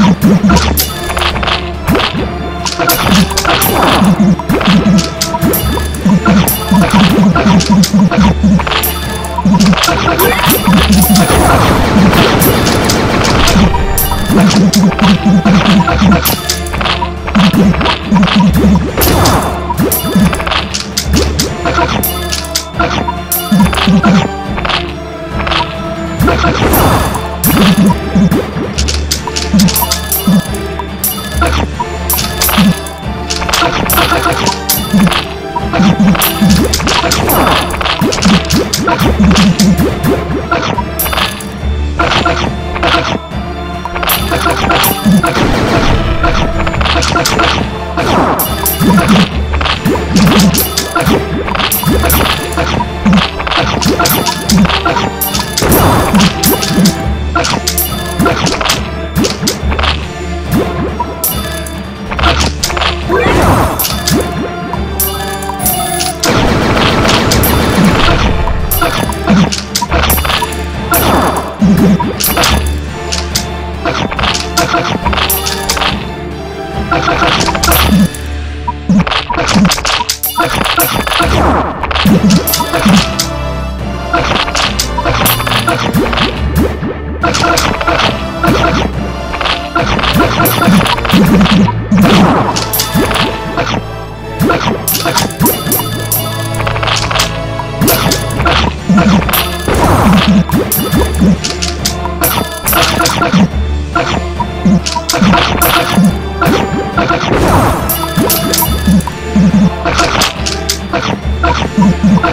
you. Let's. Let's go. Oh!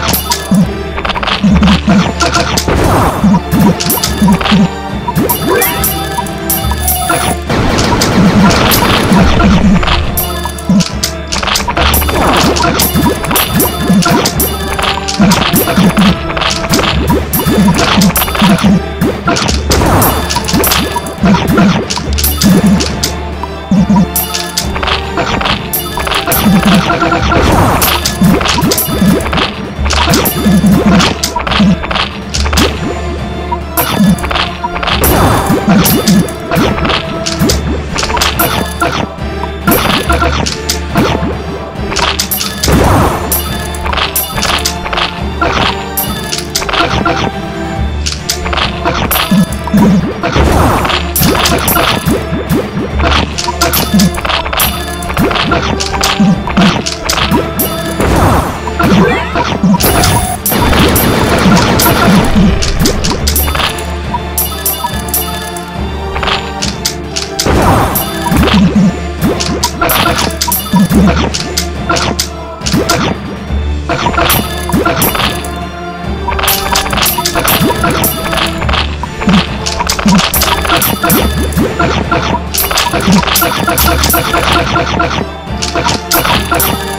you. Let's go.